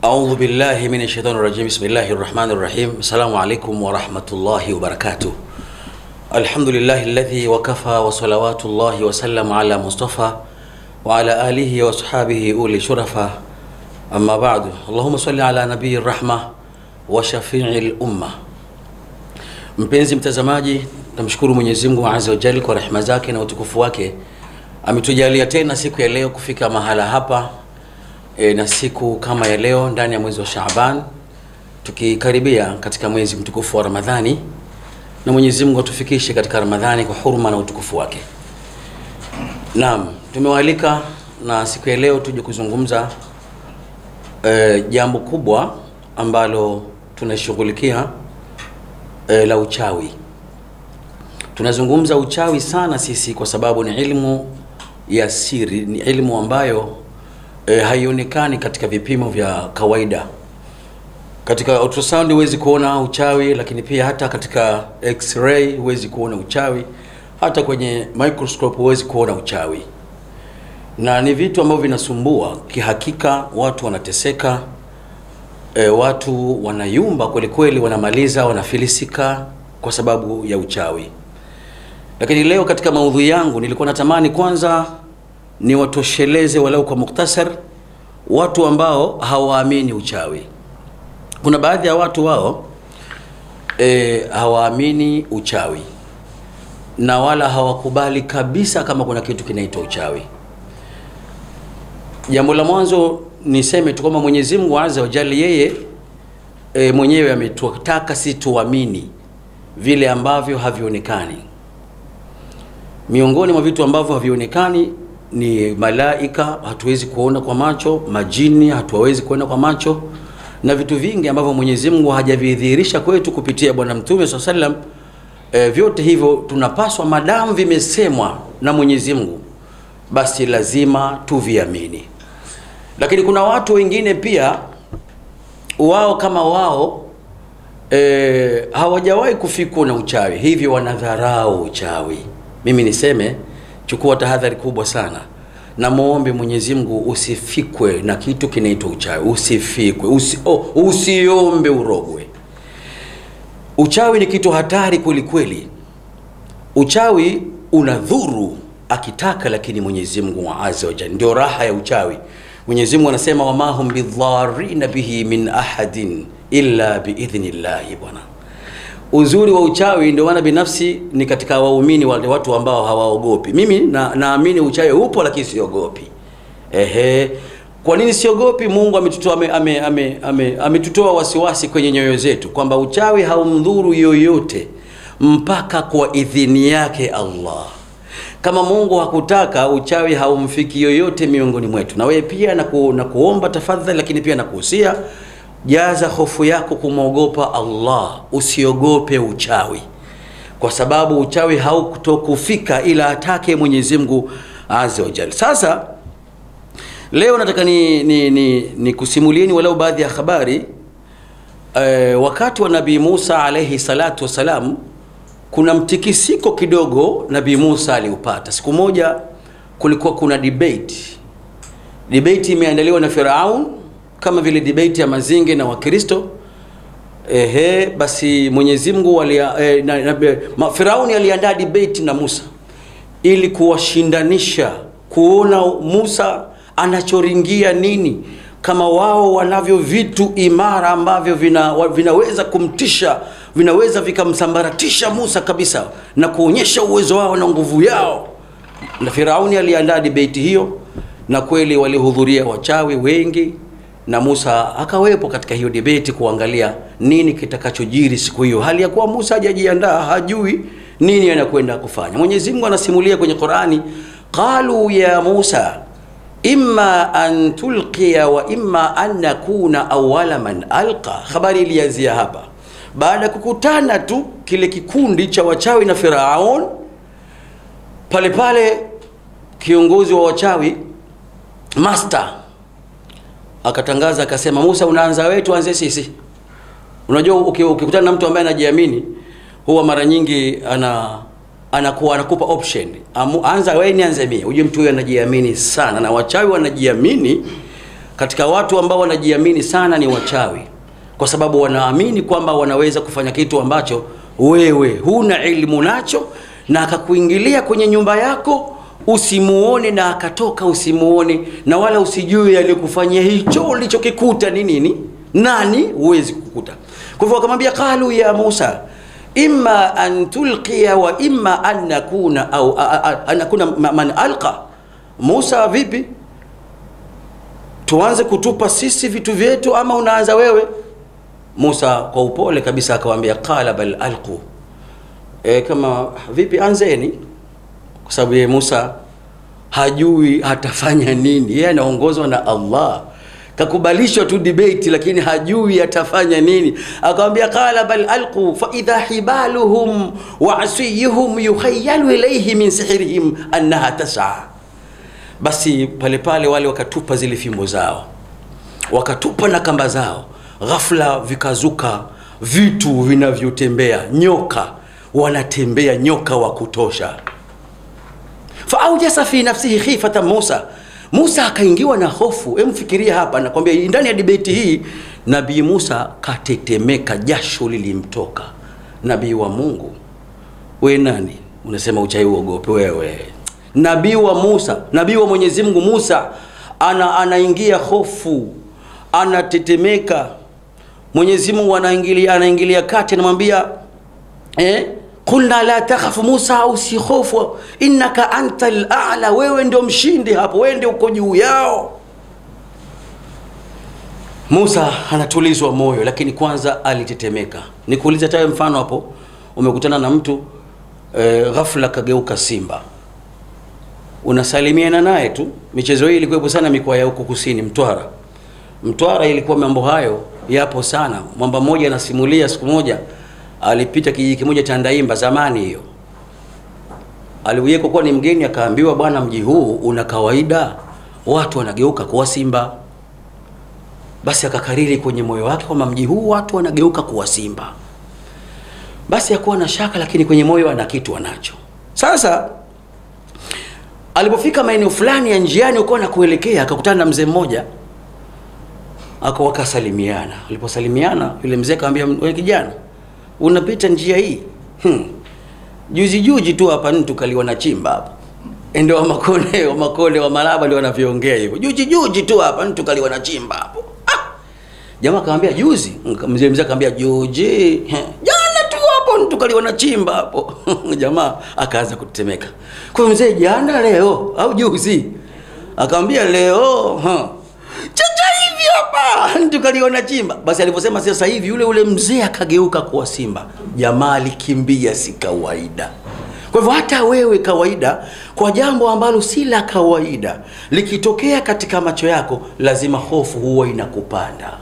أعوذ بالله من الشيطان الرجيم بسم الله الرحمن الرحيم السلام عليكم ورحمة الله وبركاته الحمد لله الذي وكفى وصلوات الله وسلم على مصطفى وعلى آله وصحابه أولي شرفة أما بعد اللهم صل على نبي الرحمة وشفيع الأمة Mpenzi mtazamaji, namshukuru Mwenyezi Mungu Azza wa Jalla kwa rehema zake na utukufu wake, ametujalia tena siku ya leo kufika mahala hapa e, na siku kama ya leo ndani ya mwezi wa Shaaban, tukikaribia katika mwezi mtukufu wa Ramadhani, na Mwenyezi Mungu atufikishe katika Ramadhani kwa huruma na utukufu wake. Naam, tumewaalika na siku ya leo tuje kuzungumza e, jambo kubwa ambalo tunashughulikia e, la uchawi. Tunazungumza uchawi sana sisi kwa sababu ni ilmu ya siri, ni ilmu ambayo e, haionekani katika vipimo vya kawaida. Katika ultrasound huwezi kuona uchawi, lakini pia hata katika x-ray huwezi kuona uchawi, hata kwenye microscope huwezi kuona uchawi, na ni vitu ambavyo vinasumbua kihakika. Watu wanateseka, e, watu wanayumba kweli kweli, wanamaliza, wanafilisika kwa sababu ya uchawi. Lakini leo katika maudhui yangu nilikuwa natamani kwanza niwatosheleze walau kwa muktasar watu ambao hawaamini uchawi. Kuna baadhi ya watu wao e, hawaamini uchawi na wala hawakubali kabisa kama kuna kitu kinaitwa uchawi. Jambo la mwanzo niseme tu kwamba Mwenyezi Mungu Azza wa Jalla yeye e, mwenyewe ametutaka si tuamini vile ambavyo havionekani. Miongoni mwa vitu ambavyo havionekani ni malaika, hatuwezi kuona kwa macho, majini hatuwezi kuona kwa macho, na vitu vingi ambavyo Mwenyezi Mungu hajavidhihirisha kwetu kupitia Bwana Mtume swalla sallam. E, vyote hivyo tunapaswa, madamu vimesemwa na Mwenyezi Mungu, basi lazima tuviamini. Lakini kuna watu wengine pia wao kama wao e, hawajawahi kufikwa na uchawi, hivyo wanadharau uchawi. Mimi niseme chukua tahadhari kubwa sana na muombe Mwenyezi Mungu usifikwe na kitu kinaitwa uchawi, usifikwe usi, oh, usiombe urogwe. Uchawi ni kitu hatari kweli kweli. Uchawi unadhuru akitaka, lakini Mwenyezi Mungu azza wa ndio raha ya uchawi. Mwenyezi Mungu anasema wamahum bidharina bihi min ahadin illa biidhnillahi. Bwana, uzuri wa uchawi ndio maana binafsi ni katika waumini wale watu ambao hawaogopi. Mimi na naamini uchawi upo, lakini siogopi. Ehe, kwa nini siogopi? Mungu ametutoa ame, ame, ame, wasiwasi kwenye nyoyo zetu kwamba uchawi haumdhuru yoyote mpaka kwa idhini yake Allah. Kama Mungu hakutaka uchawi haumfiki yoyote miongoni mwetu. Na wewe pia na, ku, na kuomba tafadhali, lakini pia nakuhusia jaza hofu yako kumwogopa Allah, usiogope uchawi, kwa sababu uchawi haukutokufika ila atake Mwenyezi Mungu azza wa jalla. Sasa leo nataka ni, ni, ni, ni kusimulieni walau baadhi ya habari e, wakati wa Nabii Musa alayhi salatu wassalam kuna mtikisiko kidogo Nabii Musa aliupata. Siku moja kulikuwa kuna debate. Debate imeandaliwa na Firaun kama vile debate ya Mazinge na Wakristo. Ehe, basi Mwenyezi Mungu alia, eh, na, na, ma, Firauni aliandaa debate na Musa ili kuwashindanisha kuona Musa anachoringia nini, kama wao wanavyo vitu imara ambavyo vina, vinaweza kumtisha vinaweza vikamsambaratisha Musa kabisa na kuonyesha uwezo wao na nguvu yao. Na Firauni aliandaa debate hiyo, na kweli walihudhuria wachawi wengi, na Musa akawepo katika hiyo debate kuangalia nini kitakachojiri siku hiyo, hali ya kuwa Musa hajajiandaa, hajui nini anakwenda kufanya. Mwenyezi Mungu anasimulia kwenye Qur'ani, qalu ya Musa imma an tulqiya wa imma an nakuna awwala man alqa. Habari ilianzia hapa baada ya kukutana tu kile kikundi cha wachawi na Firaun, pale pale kiongozi wa wachawi master akatangaza akasema, Musa, unaanza wewe, tuanze sisi. Unajua, ukikutana na mtu ambaye anajiamini huwa mara nyingi ana anakuwa anakupa option Amu, anza wewe nianze mimi. Ujue mtu huyo anajiamini sana, na wachawi wanajiamini katika watu ambao wanajiamini sana ni wachawi, kwa sababu wanaamini kwamba wanaweza kufanya kitu ambacho wewe huna elimu nacho, na akakuingilia kwenye nyumba yako usimuone, na akatoka usimuone, na wala usijue aliyokufanyia hicho ulichokikuta ni nini, nani, huwezi kukuta. Kwa hivyo akamwambia qalu ya Musa imma an tulqiya wa imma an nakuna au an man alqa. Musa, vipi tuanze kutupa sisi vitu vyetu ama unaanza wewe? Musa kwa upole kabisa akawambia qala bal alqu, e, kama vipi, anzeni, kwa sababu yeye Musa hajui atafanya nini. Yeye anaongozwa na Allah, kakubalishwa tu debate, lakini hajui atafanya nini. Akamwambia qala bal alqu fa idha hibaluhum wa asiyuhum yukhayyalu ilayhi min sihrihim annaha tas'a basi pale pale wale wakatupa zile fimbo zao, wakatupa na kamba zao. Ghafla vikazuka vitu vinavyotembea, nyoka wanatembea, nyoka wa kutosha. Faaujasa fi nafsihi khifata Musa, Musa akaingiwa na hofu. Emfikiria hapa, nakwambia ndani ya debeti hii Nabii Musa katetemeka, jasho lilimtoka. Nabii wa Mungu, we nani unasema uchai uogope wewe? nabii wa Musa, nabii wa Mwenyezi Mungu Musa ana anaingia hofu, anatetemeka. Mwenyezi Mungu anaingilia anaingilia kati, anamwambia eh, kulna la takhafu Musa, usihofu, innaka anta al-a'la, wewe ndio mshindi hapo, wewe ndio uko juu yao. Musa anatulizwa moyo, lakini kwanza alitetemeka. Nikuulize tawe mfano hapo, umekutana na mtu e, ghafla kageuka simba unasalimiana naye tu. Michezo hii ilikuwepo sana mikoa ya huku kusini, Mtwara. Mtwara ilikuwa mambo hayo yapo sana. Mwamba mmoja anasimulia, siku moja alipita kijiji kimoja cha Ndaimba, zamani hiyo, aliuyeko kuwa ni mgeni, akaambiwa bwana, mji huu una kawaida watu wanageuka kuwa simba. Basi akakariri kwenye moyo wake kwamba mji huu watu wanageuka kuwa simba. Basi hakuwa na shaka, lakini kwenye moyo ana kitu anacho. Sasa alipofika maeneo fulani ya njiani uko na kuelekea, akakutana na mzee mmoja, ako wakasalimiana. Aliposalimiana yule mzee akamwambia, wewe kijana, unapita njia hii hmm. juzi juzi tu hapa mtu kaliwa na chimba hapo, ndio wa Makonde wa makole wa Malaba ndio wanavyoongea hivyo, juzi juzi tu hapa mtu kaliwa na chimba hapo. Ah, jamaa akamwambia juzi, mzee mzee akamwambia juzi jana tu hapo mtu kaliwa na chimba hapo. Jamaa akaanza kutetemeka. Kwa mzee, jana leo au juzi? Akamwambia leo. Ha. Chacha hivi hapa mtu kaliona chimba. Basi aliposema sasa hivi, yule ule mzee akageuka kuwa simba. Jamaa alikimbia, si kawaida. Kwa hivyo hata wewe kawaida, kwa jambo ambalo si la kawaida likitokea katika macho yako, lazima hofu huwa inakupanda.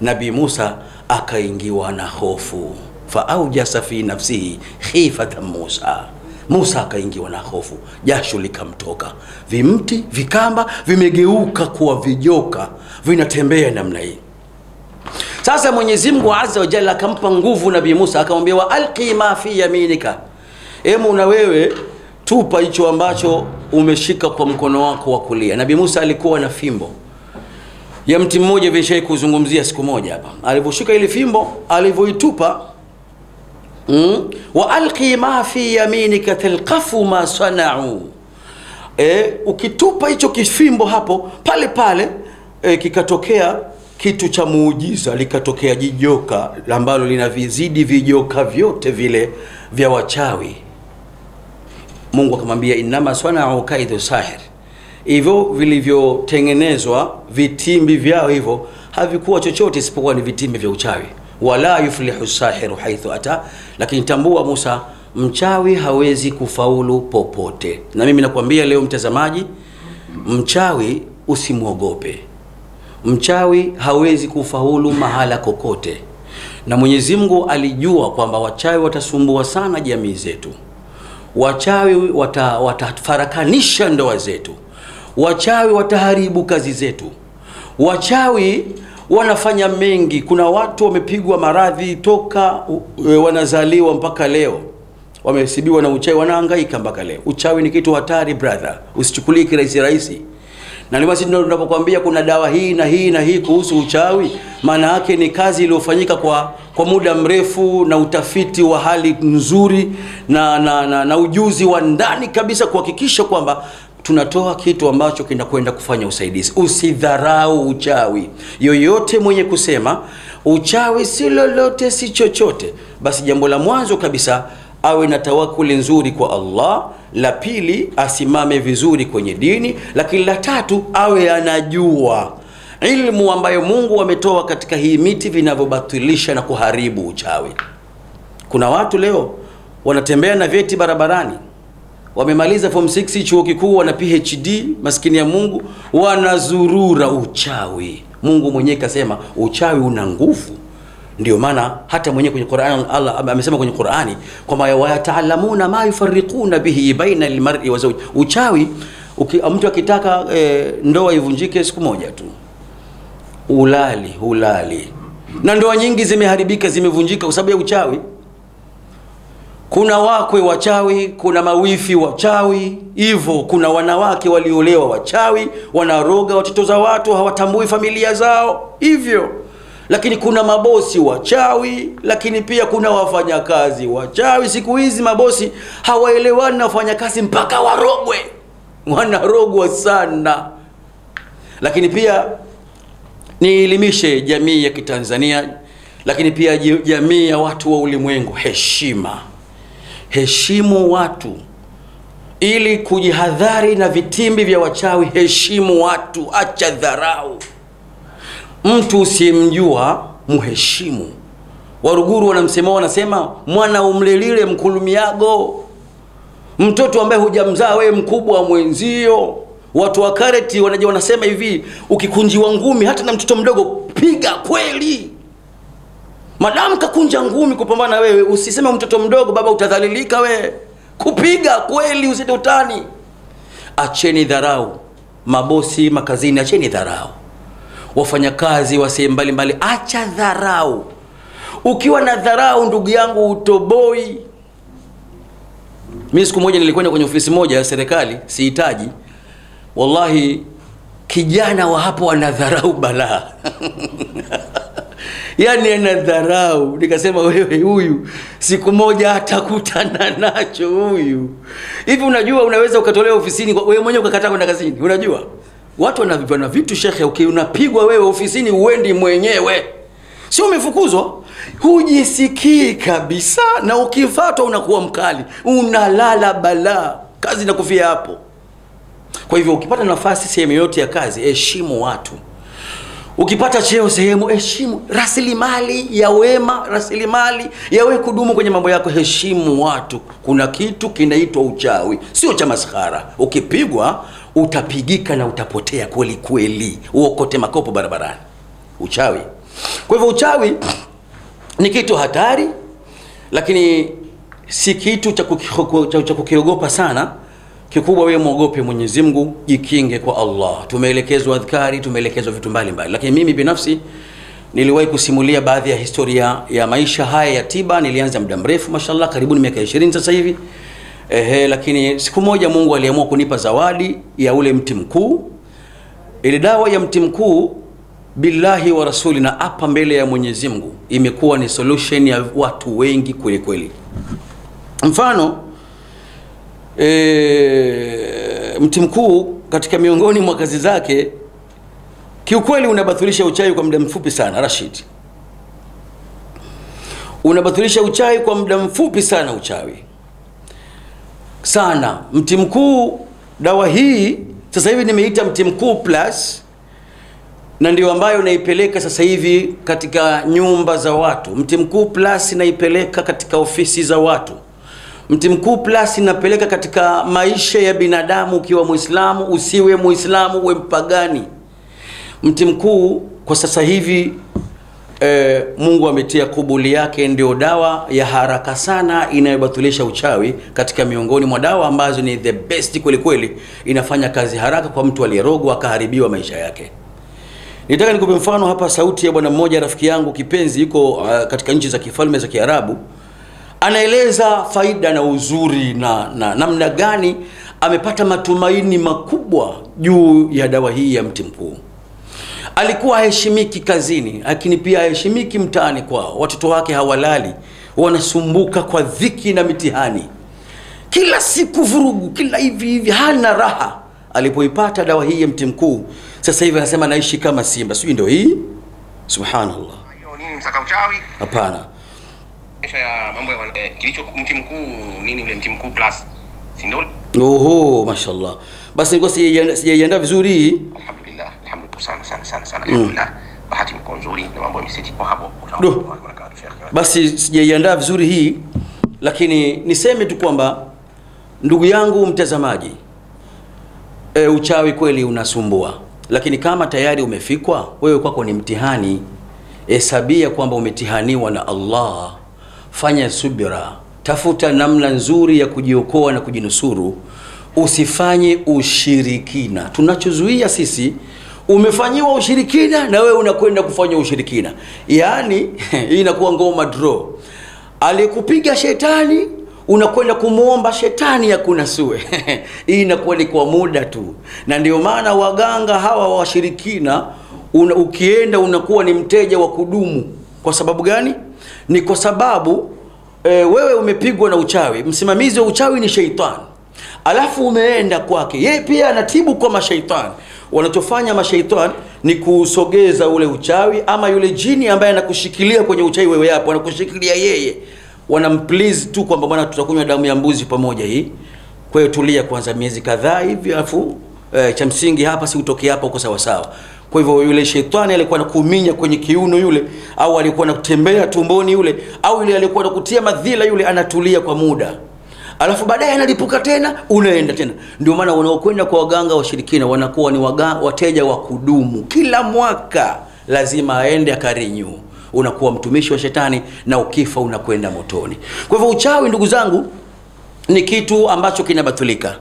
Nabii Musa akaingiwa na hofu faaujasa fi nafsihi khifatan Musa. Musa akaingiwa na hofu, jasho likamtoka, vimti vikamba vimegeuka kuwa vijoka, vinatembea namna hii. Sasa Mwenyezi Mungu Azza wa Jalla akampa nguvu Nabii Musa, akamwambia wa alqi ma fi yaminika, emu na wewe tupa hicho ambacho umeshika kwa mkono wako wa kulia. Nabii Musa alikuwa na fimbo ya mti mmoja, vishai kuzungumzia siku moja hapa. Alivyoshika ile fimbo, alivyoitupa Mm. wa alqi ma fi yaminika talqafu ma sanau. E, ukitupa hicho kifimbo hapo pale pale e, kikatokea kitu cha muujiza, likatokea jijoka ambalo lina vizidi vijoka vyote vile vya wachawi. Mungu akamwambia innama sanau kaidhu sahir, hivyo vilivyotengenezwa vitimbi vyao hivyo havikuwa chochote isipokuwa ni vitimbi vya uchawi wala yuflihu sahiru haithu ata, lakini tambua Musa, mchawi hawezi kufaulu popote. Na mimi nakwambia leo mtazamaji, mchawi usimwogope. Mchawi hawezi kufaulu mahala kokote, na Mwenyezi Mungu alijua kwamba wachawi watasumbua sana jamii zetu, wachawi wata, watafarakanisha ndoa zetu, wachawi wataharibu kazi zetu, wachawi wanafanya mengi. Kuna watu wamepigwa maradhi toka e, wanazaliwa mpaka leo, wamesibiwa na uchawi, wanahangaika mpaka leo. Uchawi ni kitu hatari brother, usichukulie kirahisi rahisi. Na ndio basi tunapokuambia kuna dawa hii na hii na hii kuhusu uchawi, maana yake ni kazi iliyofanyika kwa kwa muda mrefu na utafiti wa hali nzuri na, na, na, na ujuzi wa ndani kabisa kuhakikisha kwamba tunatoa kitu ambacho kinakwenda kufanya usaidizi. Usidharau uchawi. Yoyote mwenye kusema uchawi si lolote si chochote, basi jambo la mwanzo kabisa awe na tawakuli nzuri kwa Allah, la pili asimame vizuri kwenye dini, lakini la tatu awe anajua ilmu ambayo Mungu ametoa katika hii miti vinavyobatilisha na kuharibu uchawi. Kuna watu leo wanatembea na vyeti barabarani, wamemaliza form 6 chuo kikuu, wana PhD, maskini ya Mungu, wanazurura uchawi. Mungu mwenyewe kasema uchawi una nguvu. Ndio maana hata mwenyewe kwenye Qur'an Allah amesema kwenye Qur'ani kwamba wayataalamuna ma yufarriquna bihi baina almar'i wa zawji. Uchawi uki, mtu akitaka e, ndoa ivunjike siku moja tu ulali ulali, na ndoa nyingi zimeharibika zimevunjika kwa sababu ya uchawi. Kuna wakwe wachawi, kuna mawifi wachawi, hivyo kuna wanawake waliolewa wachawi, wanaroga watoto za watu, hawatambui familia zao hivyo lakini kuna mabosi wachawi, lakini pia kuna wafanyakazi wachawi. Siku hizi mabosi hawaelewani na wafanyakazi mpaka warogwe, wanarogwa sana. Lakini pia niilimishe jamii ya Kitanzania, lakini pia jamii ya watu wa ulimwengu, heshima, heshimu watu ili kujihadhari na vitimbi vya wachawi. Heshimu watu, acha dharau. Mtu usiyemjua mheshimu. Waruguru wanamsema wanasema, mwana umlelile mkulumiago. Mtoto ambaye hujamzaa wewe mkubwa wa mwenzio. Watu wa kareti wanaja wanasema hivi, ukikunjiwa ngumi hata na mtoto mdogo piga kweli. Madamu kakunja ngumi kupambana na wewe, usiseme mtoto mdogo, baba utadhalilika wewe. Kupiga kweli, usite utani. Acheni dharau, mabosi makazini, acheni dharau wafanyakazi wa sehemu mbalimbali, acha dharau. Ukiwa na dharau, ndugu yangu, utoboi. Mimi siku moja nilikwenda kwenye ofisi moja ya serikali, sihitaji, wallahi, kijana wa hapo ana dharau balaa yani ana dharau. Nikasema wewe, huyu siku moja atakutana nacho huyu. Hivi unajua, unaweza ukatolewa ofisini wewe mwenyewe ukakataa kwenda kazini, unajua watu wana vitu shekhe, okay, unapigwa wewe ofisini uendi mwenyewe, sio umefukuzwa, hujisikii kabisa, na ukifatwa unakuwa mkali, unalala balaa, kazi inakufia hapo. Kwa hivyo ukipata nafasi sehemu yote ya kazi, heshimu watu. Ukipata cheo sehemu, heshimu rasilimali ya wema, rasilimali ya wewe kudumu kwenye mambo yako, heshimu watu. Kuna kitu kinaitwa uchawi, sio cha maskhara. Ukipigwa utapigika na utapotea kweli kweli, uokote makopo barabarani. Uchawi. Kwa hivyo uchawi ni kitu hatari, lakini si kitu cha kukiogopa sana. Kikubwa wewe mwogope Mwenyezi Mungu, jikinge kwa Allah. Tumeelekezwa adhkari, tumeelekezwa vitu mbalimbali, lakini mimi binafsi niliwahi kusimulia baadhi ya historia ya maisha haya ya tiba. Nilianza muda mrefu, mashallah, karibuni miaka 20 sasa hivi. Ehe, lakini siku moja Mungu aliamua kunipa zawadi ya ule mti mkuu. Ile dawa ya mti mkuu, billahi wa rasuli, na hapa mbele ya Mwenyezi Mungu, imekuwa ni solution ya watu wengi kweli kweli. Mfano e, mti mkuu katika miongoni mwa kazi zake kiukweli unabathulisha uchawi kwa muda mfupi sana. Rashid, unabathulisha uchawi kwa muda mfupi sana, uchawi sana. Mti mkuu, dawa hii sasa hivi nimeita mti mkuu plus, na ndio ambayo naipeleka sasa hivi katika nyumba za watu. Mti mkuu plus naipeleka katika ofisi za watu. Mti mkuu plus napeleka katika maisha ya binadamu, ukiwa Muislamu, usiwe Muislamu, uwe mpagani. Mti mkuu kwa sasa hivi e, Mungu ametia kubuli yake, ndio dawa ya haraka sana inayobatilisha uchawi katika miongoni mwa dawa ambazo ni the best kweli kweli, inafanya kazi haraka kwa mtu aliyerogwa akaharibiwa maisha yake. Nitaka nikupe mfano hapa, sauti ya bwana mmoja rafiki yangu kipenzi, yuko uh, katika nchi za kifalme za Kiarabu anaeleza faida na uzuri na, na namna gani amepata matumaini makubwa juu ya dawa hii ya mti mkuu. Alikuwa haheshimiki kazini, lakini pia haheshimiki mtaani kwao. Watoto wake hawalali, wanasumbuka kwa dhiki na mitihani, kila siku vurugu, kila hivi hivi, hana raha. Alipoipata dawa hii ya mti mkuu, sasa hivi anasema naishi kama simba. Sijui ndio hii? Subhanallah, hapana. mambo ya kilicho mti mkuu nini ule mti mkuu plus si Oho, mashallah. Basi nilikuwa sijaiandaa vizuri hii. alhamdulillah alhamdulillah sana sana sana sana mm. bahati mko nzuri na mambo yameseti kwa hapo. Basi sijaiandaa vizuri hii, lakini niseme tu kwamba ndugu yangu mtazamaji, e, uchawi kweli unasumbua, lakini kama tayari umefikwa wewe, kwako ni mtihani. Hesabia kwamba umetihaniwa na Allah, fanya subira, tafuta namna nzuri ya kujiokoa na kujinusuru, usifanye ushirikina. Tunachozuia sisi umefanyiwa ushirikina na wewe unakwenda kufanya ushirikina, yaani hii inakuwa ngoma draw. Aliyekupiga shetani unakwenda kumwomba shetani akunasue. hii inakuwa ni kwa muda tu, na ndio maana waganga hawa washirikina una, ukienda unakuwa ni mteja wa kudumu. Kwa sababu gani? Ni kwa sababu e, wewe umepigwa na uchawi, msimamizi wa uchawi ni sheitani alafu umeenda kwake, yeye pia anatibu kwa mashaitani. Wanachofanya mashaitani ni kusogeza ule uchawi, ama yule jini ambaye anakushikilia kwenye uchawi wewe, hapo anakushikilia yeye, wanamplease tu kwamba bwana, tutakunywa damu ya mbuzi pamoja hii. Kwa hiyo tulia kwanza miezi kadhaa hivi, afu eh, cha msingi hapa si utoke hapa, uko sawa sawa. Kwa hivyo yule shetani alikuwa anakuminya kwenye kiuno yule, au alikuwa anakutembea tumboni yule, au yule alikuwa anakutia madhila yule, anatulia kwa muda alafu baadaye analipuka tena, unaenda tena. Ndio maana wanaokwenda kwa waganga washirikina wanakuwa ni waga, wateja wa kudumu, kila mwaka lazima aende akarinyu. Unakuwa mtumishi wa shetani na ukifa unakwenda motoni. Kwa hivyo uchawi, ndugu zangu, ni kitu ambacho kinabatulika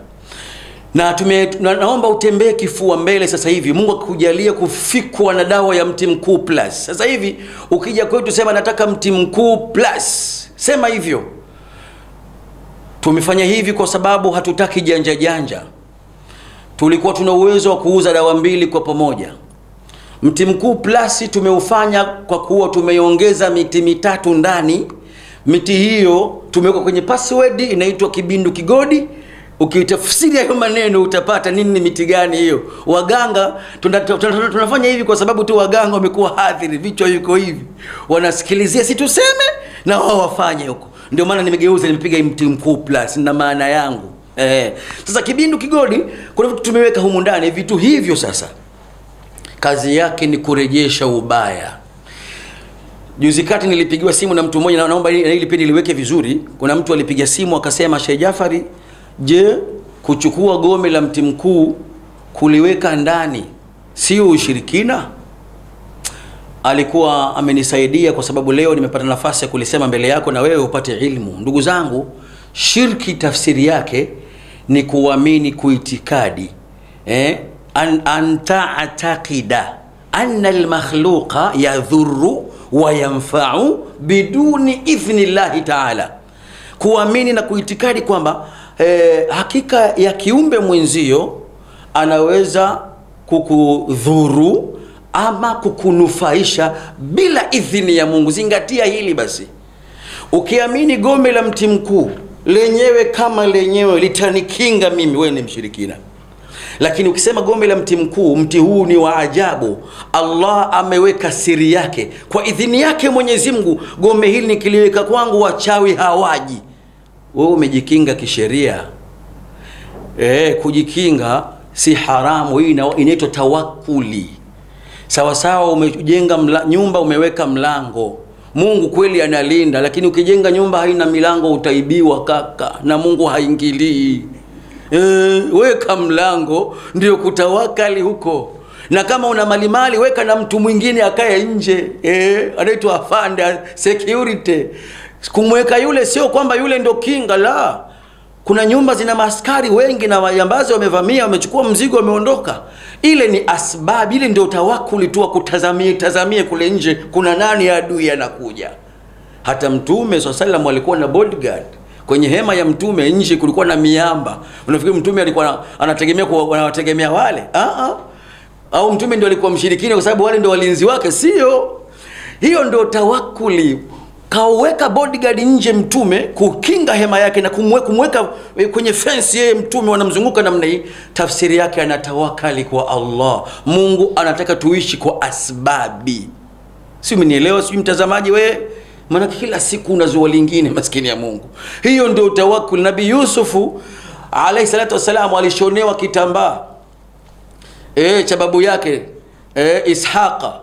na tume, na, naomba utembee kifua mbele sasa hivi. Mungu akujalie kufikwa na dawa ya mti mkuu plus. Sasa hivi ukija kwetu sema nataka mti mkuu plus, sema hivyo. Tumefanya hivi kwa sababu hatutaki janja janja. Tulikuwa tuna uwezo wa kuuza dawa mbili kwa pamoja. Mti mkuu plus tumeufanya kwa kuwa tumeongeza miti mitatu ndani. Miti hiyo tumeweka kwenye password inaitwa kibindu kigodi. Ukitafsiri hayo maneno utapata nini ni miti gani hiyo. Waganga tuna, tuna, tuna, tunafanya hivi kwa sababu tu waganga wamekuwa hadhiri, vichwa yuko hivi, wanasikilizia si tuseme na wao wafanye huko ndio maana nimegeuza nimepiga mti mkuu plus na maana yangu eh. Sasa kibindu kigodi, kuna vitu tumeweka humu ndani. Vitu hivyo sasa kazi yake ni kurejesha ubaya. Juzi kati nilipigiwa simu na mtu mmoja, na naomba ili pia niliweke vizuri. Kuna mtu alipiga simu akasema, Sheikh Jafari, je, kuchukua gome la mti mkuu kuliweka ndani sio ushirikina? Alikuwa amenisaidia kwa sababu leo nimepata nafasi ya kulisema mbele yako na wewe upate ilmu. Ndugu zangu, shirki tafsiri yake ni kuamini, kuitikadi eh? an, an ta'taqida anna almakhluqa yadhurru wa yanfa'u biduni idhni llahi ta'ala, kuamini na kuitikadi kwamba eh, hakika ya kiumbe mwenzio anaweza kukudhuru ama kukunufaisha bila idhini ya Mungu. Zingatia hili basi. Ukiamini gome la mti mkuu lenyewe kama lenyewe litanikinga mimi, wewe ni mshirikina. Lakini ukisema gome la mti mkuu, mti huu ni wa ajabu, Allah ameweka siri yake kwa idhini yake Mwenyezi Mungu, gome hili nikiliweka kwangu wachawi hawaji. Wewe umejikinga kisheria. E, kujikinga si haramu, hii inaitwa tawakuli sawa sawa. Umejenga mla, nyumba umeweka mlango. Mungu kweli analinda, lakini ukijenga nyumba haina milango utaibiwa kaka, na Mungu haingilii. E, weka mlango ndio kutawakali huko, na kama una malimali weka na mtu mwingine akaye nje e, anaitwa security. Kumweka yule sio kwamba yule ndo kinga, la kuna nyumba zina maskari wengi na wajambazi wamevamia, wamechukua mzigo, wameondoka. Ile ni asbabu, ile ndio tawakuli tu, kutazamie tazamie kule nje kuna nani adui anakuja. Hata Mtume swalla alikuwa na bodyguard. kwenye hema ya mtume nje kulikuwa na miamba unafikiri mtume alikuwa anategemea kuwategemea wale Aa, au mtume ndio alikuwa mshirikina kwa sababu wale ndio walinzi wake sio hiyo ndio tawakuli kaweka bodyguard nje mtume kukinga hema yake na kumwe, kumweka kwenye fence yeye mtume wanamzunguka namna hii. Tafsiri yake anatawakali kwa allah. Mungu anataka tuishi kwa asbabi. Si umenielewa sijui mtazamaji wewe maanake kila siku unazua lingine maskini ya mungu. Hiyo ndio utawakul Nabi yusufu alaihi salatu wassalam alishonewa kitambaa e, cha babu yake e, ishaqa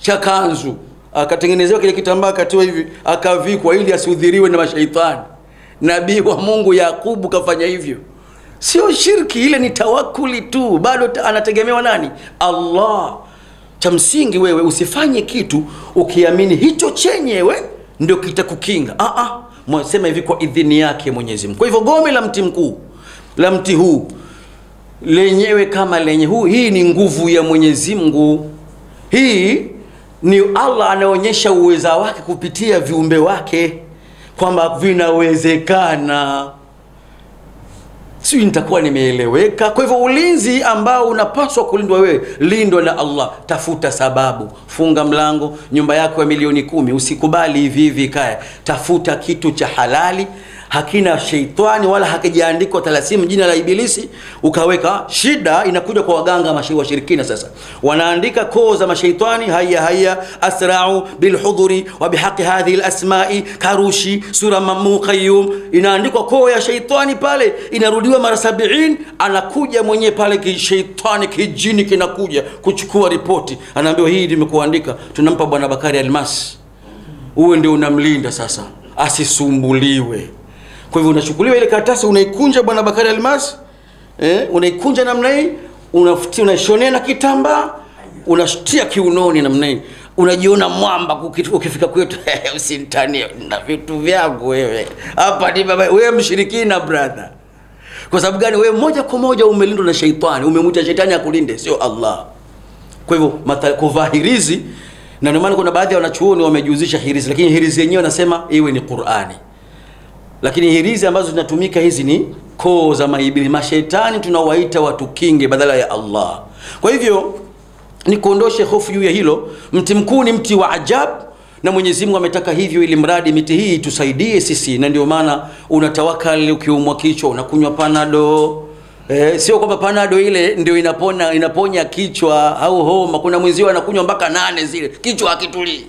cha kanzu akatengenezewa kile kitambaa akatiwa hivi akavikwa ili asudhiriwe na mashaitani. Nabii wa mungu yakubu kafanya hivyo. Sio shirki ile ni tawakuli tu. Bado anategemewa nani? Allah. Cha msingi wewe usifanye kitu ukiamini hicho chenyewe ndio kitakukinga. Ah, ah, mwasema hivi kwa idhini yake mwenyezi mungu. Kwa hivyo gome la mti mkuu la mti huu lenyewe kama lenye huu hii ni nguvu ya mwenyezi mungu. Hii ni allah anaonyesha uweza wake kupitia viumbe wake kwamba vinawezekana. Sijui nitakuwa nimeeleweka. Kwa hivyo ulinzi ambao unapaswa kulindwa wewe lindwa na allah. Tafuta sababu. Funga mlango. Nyumba yako ya milioni kumi. Usikubali hivi hivi ikae tafuta kitu cha halali hakina sheitani wala hakijaandikwa talasimu jina la ibilisi ukaweka shida inakuja kwa waganga washirikina sasa. Wanaandika koo za mashaitani haya haya asrau bilhuduri wa bihaqi hadhihi lasmai karushi sura mamu qayyum. inaandikwa koo ya sheitani pale inarudiwa mara sabiin anakuja mwenyewe pale kisheitani kijini kinakuja kuchukua ripoti. Anaambiwa hii limekuandika tunampa bwana bakari almas uwe ndio unamlinda sasa asisumbuliwe kwa hivyo unachukuliwa ile karatasi unaikunja bwana bakari almas eh, unaikunja namna hii unafutia unaishonea na kitambaa unashtia kiunoni namna hii. Unajiona mwamba ukifika kwetu. Usinitanie na vitu vyangu wewe. Hapa ni baba wewe mshirikina brother. Kwa sababu gani? Wewe moja kwa moja umelindwa na sheitani umemwita sheitani akulinde sio allah. Kwa hivyo kuvaa hirizi na ndio maana kuna baadhi ya wanachuoni wamejihusisha hirizi lakini hirizi yenyewe wanasema iwe ni qurani lakini hirizi ambazo zinatumika hizi ni koo za maibili mashetani tunawaita watukinge badala ya allah. Kwa hivyo nikuondoshe hofu juu ya hilo. Mti mkuu ni mti wa ajabu na mwenyezi mungu ametaka hivyo ili mradi miti hii tusaidie sisi na ndio maana unatawakali ukiumwa kichwa unakunywa panado. Eh, sio kwamba panado ile ndio inapona inaponya kichwa au homa. Kuna mwenzio anakunywa mpaka nane zile kichwa hakitulii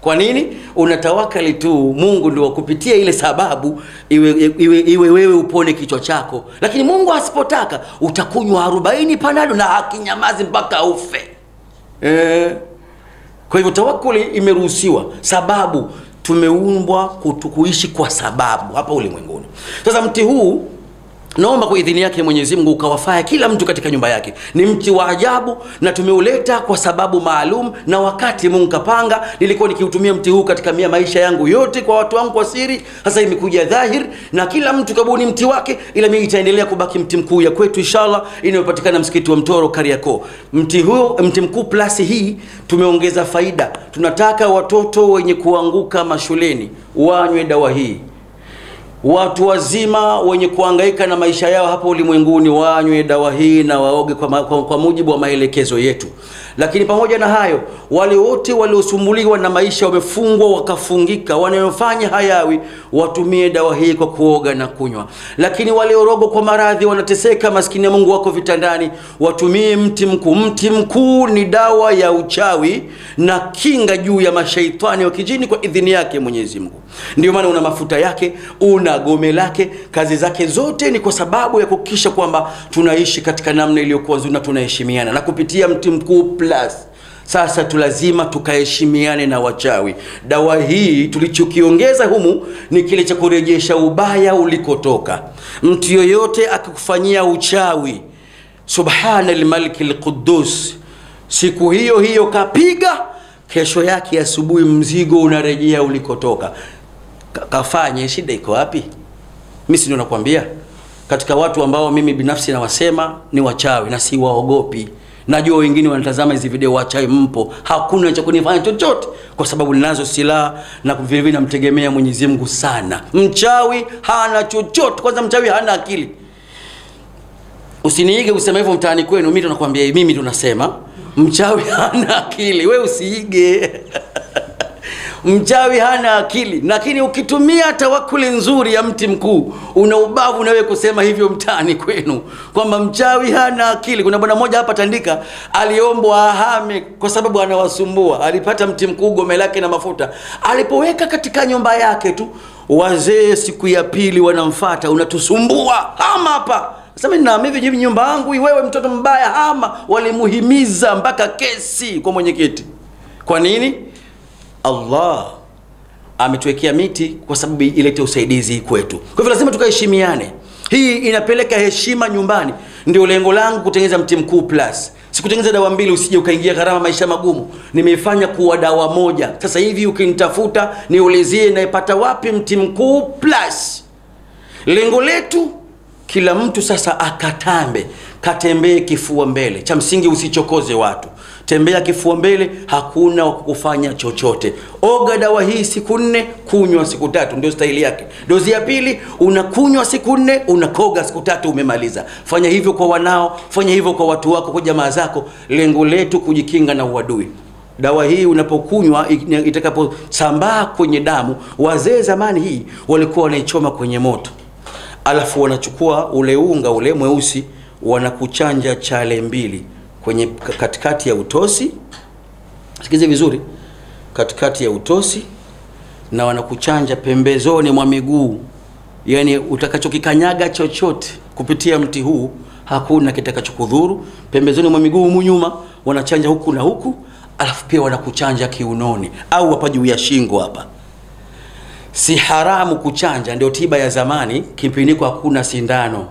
kwa nini? Unatawakali tu mungu ndio kupitia ile sababu iwe, iwe, iwe wewe upone kichwa chako. Lakini mungu asipotaka utakunywa arobaini panado na akinyamazi mpaka ufe. Eh. kwa hivyo tawakuli imeruhusiwa sababu tumeumbwa kuishi kwa sababu hapa ulimwenguni. Sasa mti huu naomba kwa idhini yake mwenyezi mungu ukawafaya kila mtu katika nyumba yake. Ni mti wa ajabu na tumeuleta kwa sababu maalum na wakati mungu kapanga. Nilikuwa nikiutumia mti huu katika mia maisha yangu yote kwa watu wangu kwa siri. Sasa imekuja dhahir na kila mtu kabuni mti wake ila mimi itaendelea kubaki mti mkuu ya kwetu inshallah inayopatikana msikiti wa mtoro kariakoo. Mti huo mti mkuu plus hii tumeongeza faida. Tunataka watoto wenye kuanguka mashuleni wanywe dawa hii watu wazima wenye kuangaika na maisha yao hapo ulimwenguni wanywe dawa hii na waoge kwa, kwa, kwa mujibu wa maelekezo yetu. Lakini pamoja na hayo wale wote waliosumbuliwa na maisha wamefungwa wakafungika. Wanayofanya hayawi watumie dawa hii kwa kuoga na kunywa. Lakini wale orogo kwa maradhi wanateseka maskini ya mungu wako vitandani. Watumie mti mkuu. Mti mkuu ni dawa ya uchawi na kinga juu ya mashaitani wa kijini kwa idhini yake mwenyezi mungu. Ndio maana una mafuta yake una gome lake. Kazi zake zote ni kwa sababu ya kuhakikisha kwamba tunaishi katika namna iliyokuwa nzuri na tunaheshimiana. Na kupitia mti mkuu plus sasa tu lazima tukaheshimiane na wachawi. Dawa hii tulichokiongeza humu ni kile cha kurejesha ubaya ulikotoka. Mtu yoyote akikufanyia uchawi subhana almaliki lqudus siku hiyo hiyo kapiga kesho yake asubuhi mzigo unarejea ulikotoka. Ka- kafanye shida iko wapi? Mimi si ndio nakwambia. Katika watu ambao mimi binafsi nawasema ni wachawi na siwaogopi. Najua wengine wanatazama hizi video wachawi mpo. Hakuna cha kunifanya chochote. Kwa sababu ninazo silaha na vilevile namtegemea mwenyezi mungu sana. Mchawi hana chochote. Kwanza mchawi hana akili. Usiniige kusema hivyo mtaani kwenu. Mimi tunakwambia mimi tunasema mchawi hana akili. We usiige mchawi hana akili. Lakini ukitumia tawakuli nzuri ya mti mkuu una ubavu nawe kusema hivyo mtaani kwenu kwamba mchawi hana akili. Kuna bwana mmoja hapa tandika aliombwa ahame kwa sababu anawasumbua. Alipata mti mkuu gome lake na mafuta. Alipoweka katika nyumba yake tu wazee siku ya pili wanamfata. Unatusumbua. Hama hapa. Sema ninaamini nyumba yangu wewe mtoto mbaya hama. Walimuhimiza mpaka kesi kwa mwenyekiti. Kwa nini allah ametuwekea miti kwa sababu ilete usaidizi kwetu. Kwa hivyo lazima tukaheshimiane. Hii inapeleka heshima nyumbani. Ndio lengo langu kutengeneza mti mkuu plus. Sikutengeneza dawa mbili usije ukaingia gharama maisha magumu. Nimeifanya kuwa dawa moja. Sasa hivi ukinitafuta niulizie naipata wapi mti mkuu plus? Lengo letu kila mtu sasa akatambe katembee kifua mbele. Cha msingi usichokoze watu tembea kifua mbele hakuna wa kukufanya chochote. Oga dawa hii siku nne kunywa siku tatu ndio staili yake. Dozi ya pili unakunywa siku nne unakoga siku tatu umemaliza. Fanya hivyo kwa wanao fanya hivyo kwa watu wako kwa jamaa zako. Lengo letu kujikinga na uadui. Dawa hii unapokunywa itakaposambaa kwenye damu wazee zamani hii walikuwa wanaichoma kwenye moto. Alafu wanachukua ule unga ule mweusi wanakuchanja chale mbili kwenye katikati ya utosi. Sikize vizuri. Katikati ya utosi na wanakuchanja pembezoni mwa miguu. Yani utakachokikanyaga chochote kupitia mti huu hakuna kitakachokudhuru. Pembezoni mwa miguu humu nyuma wanachanja huku na huku alafu pia wanakuchanja kiunoni au hapa juu ya shingo hapa. Si haramu kuchanja ndio tiba ya zamani. Kipindiko hakuna sindano.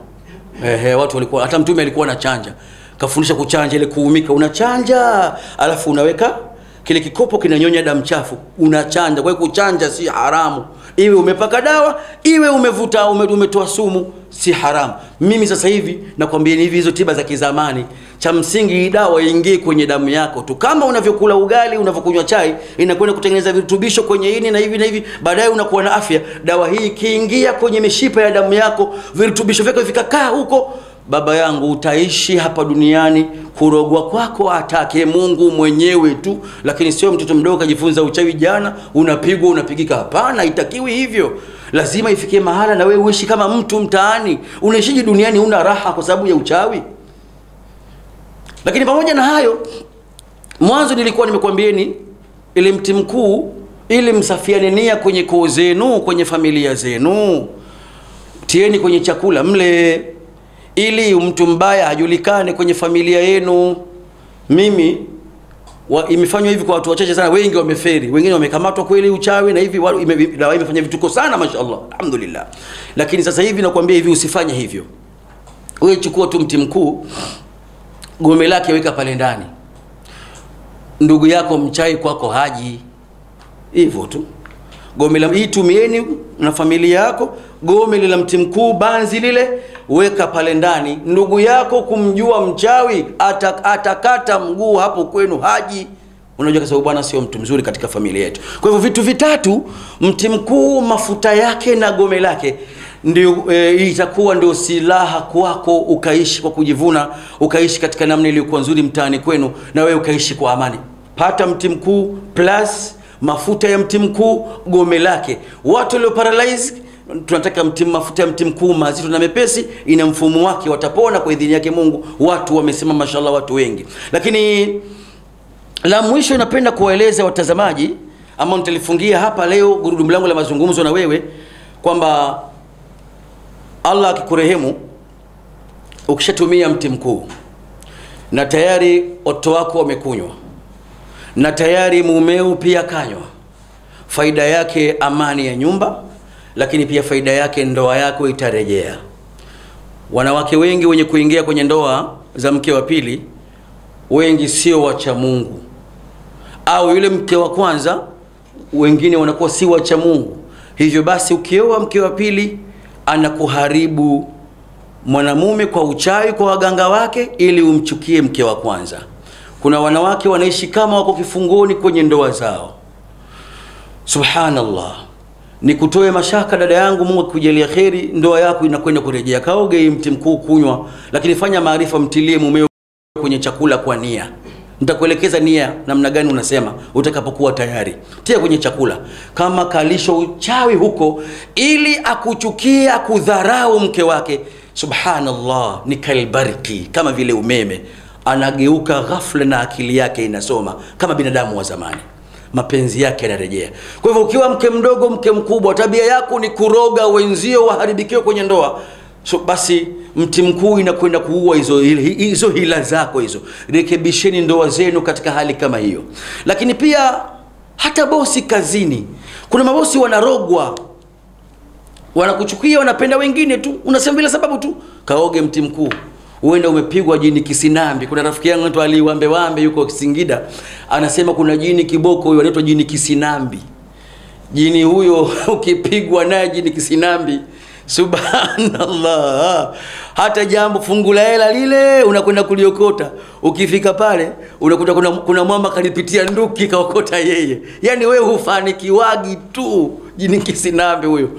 Ehe, watu walikuwa hata mtume alikuwa anachanja kafundisha kuchanja ile kuumika. Unachanja alafu unaweka kile kikopo kinanyonya damu chafu. Unachanja. Kwa hiyo kuchanja si haramu. Iwe umepaka dawa iwe umevuta ume, umetoa sumu si haramu. Mimi sasa hivi nakwambia hivi hizo tiba za kizamani. Cha msingi dawa iingie kwenye damu yako tu. Kama unavyokula ugali unavyokunywa chai inakwenda kutengeneza virutubisho kwenye ini na hivi na hivi baadaye unakuwa na afya. Dawa hii ikiingia kwenye mishipa ya damu yako virutubisho vyako vikakaa huko baba yangu utaishi hapa duniani. Kurogwa kwako atake mungu mwenyewe tu lakini sio mtoto mdogo kajifunza uchawi jana unapigwa unapigika. Hapana itakiwi hivyo. Lazima ifikie mahala na wewe uishi kama mtu mtaani. Unaishiji duniani una raha kwa sababu ya uchawi? Lakini pamoja na hayo mwanzo nilikuwa nimekwambieni ili mti mkuu ili msafiane nia kwenye koo zenu kwenye familia zenu. Tieni kwenye chakula mle ili mtu mbaya ajulikane kwenye familia yenu. Mimi wa, imefanywa hivi kwa watu wachache sana wengi wameferi. Wengine wamekamatwa kweli uchawi na hivi dawa imefanya vituko sana mashallah. Alhamdulillah. Lakini sasa hivi nakwambia hivi usifanye hivyo. Wewe chukua tu mti mkuu gome lake weka pale ndani. Ndugu yako mchai kwako haji. Hivyo tu. Gome la hii tumieni na familia yako gome lile mti mkuu banzi lile weka pale ndani. Ndugu yako kumjua mchawi atak, atakata mguu hapo kwenu haji. Unajua kwa sababu bwana sio mtu mzuri katika familia yetu. Kwa hivyo vitu vitatu mti mkuu mafuta yake na gome lake ndio e, itakuwa ndio silaha kwako ukaishi kwa kujivuna ukaishi katika namna iliyokuwa nzuri mtaani kwenu na wewe ukaishi kwa amani. Pata mti mkuu plus mafuta ya mti mkuu gome lake. Watu walio paralyzed tunataka mti, mafuta ya mti mkuu mazito na mepesi ina mfumo wake watapona kwa idhini yake mungu. Watu wamesema mashallah watu wengi. Lakini la mwisho napenda kuwaeleza watazamaji ambao nitalifungia hapa leo gurudumu langu la mazungumzo na wewe kwamba allah akikurehemu ukishatumia mti mkuu na tayari watoto wako wamekunywa na tayari mumeo pia kanywa faida yake amani ya nyumba lakini pia faida yake ndoa yako itarejea wanawake wengi wenye kuingia kwenye ndoa za mke wa pili wengi sio wacha mungu au yule mke wa kwanza wengine wanakuwa si wacha mungu hivyo basi ukioa mke wa pili anakuharibu mwanamume kwa uchawi kwa waganga wake ili umchukie mke wa kwanza. Kuna wanawake wanaishi kama wako kifungoni kwenye ndoa zao. Subhanallah, ni kutoe mashaka dada yangu, Mungu akujalia kheri, ndoa yako inakwenda kurejea. Kaoge mti mkuu kunywa, lakini fanya maarifa, mtilie mumeo kwenye chakula kwa nia. Nitakuelekeza nia namna gani unasema utakapokuwa tayari. Tia kwenye chakula kama kalisho uchawi huko, ili akuchukia, akudharau mke wake. Subhanallah, ni kalbariki, kama vile umeme anageuka ghafla na akili yake inasoma kama binadamu wa zamani mapenzi yake yanarejea. Kwa hivyo ukiwa mke mdogo, mke mkubwa, tabia yako ni kuroga wenzio waharibikiwe kwenye ndoa, so basi mti mkuu inakwenda kuua hizo, hizo hila zako hizo. Rekebisheni ndoa zenu katika hali kama hiyo. Lakini pia hata bosi kazini, kuna mabosi wanarogwa, wanakuchukia, wanapenda wengine tu, unasema bila sababu tu. Kaoge mti mkuu huenda umepigwa jini kisinambi. Kuna rafiki yangu anaitwa Ali Wambe Wambe, yuko Singida, anasema kuna jini kiboko huyo anaitwa jini kisinambi. Jini huyo ukipigwa naye jini kisinambi, subhanallah, hata jambo fungu la hela lile unakwenda kuliokota, ukifika pale unakuta kuna, kuna mwamba kalipitia nduki kaokota yeye. Yani wewe hufanikiwagi tu, jini kisinambi huyo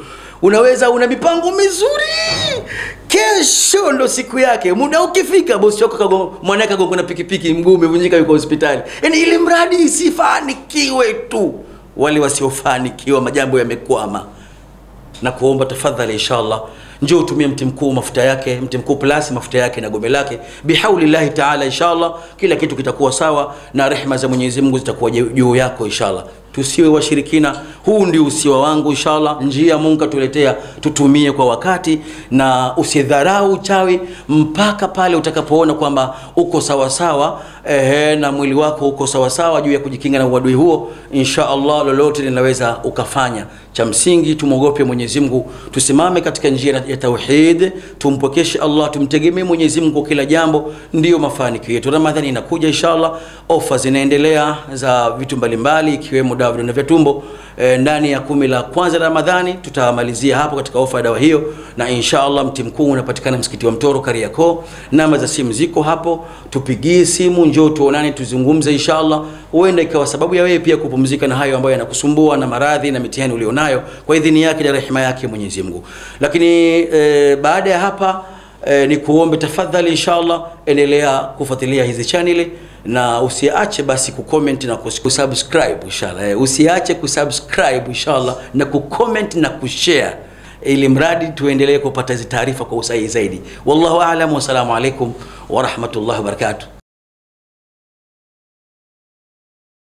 unaweza una mipango mizuri, kesho ndo siku yake, muda ukifika, bosi wako mwanae kagongo na pikipiki, mguu umevunjika, yuko hospitali. Yani ili mradi isifanikiwe tu, wale wasiofanikiwa majambo yamekwama, na kuomba tafadhali, inshallah njoo utumie mti mkuu mafuta yake, mti mkuu plus mafuta yake na gome lake, bihaulillahi taala, inshallah kila kitu kitakuwa sawa na rehma za Mwenyezi Mungu zitakuwa juu yako inshallah. Tusiwe washirikina, huu ndio usiwa wangu inshallah. Njia Mungu katuletea tutumie kwa wakati, na usidharau uchawi mpaka pale utakapoona kwamba uko sawasawa sawa, ehe, na mwili wako uko sawasawa sawa juu ya kujikinga na uadui huo. Insha Allah lolote linaweza ukafanya. Cha msingi tumwogope Mwenyezi Mungu, tusimame katika njia ya tauhid, tumpokeshe Allah, tumtegemee Mwenyezi Mungu kila jambo, ndio mafanikio yetu. Ramadhani inakuja inshallah, ofa zinaendelea za vitu mbalimbali ikiwemo dawa vidonda vya tumbo e, ndani ya kumi la kwanza la Ramadhani tutamalizia hapo katika ofa ya dawa hiyo, na inshallah mti mkuu unapatikana msikiti wa Mtoro Kariakoo. Namba za simu ziko hapo, tupigie simu, njoo tuonane, tuzungumze inshallah. Huenda ikawa sababu ya wewe pia kupumzika na hayo ambayo yanakusumbua na maradhi na mitihani ulionayo, kwa idhini yake na rehema yake Mwenyezi Mungu. Lakini e, baada ya hapa e, ni kuombe tafadhali, inshallah endelea kufuatilia hizi chaneli na usiache basi kucomment na kusubscribe inshallah. E, usiache kusubscribe inshallah na kucomment na kushare ili mradi tuendelee kupata hizi taarifa kwa usahihi zaidi. Wallahu aalam, wassalamu alaikum warahmatullahi wabarakatuh.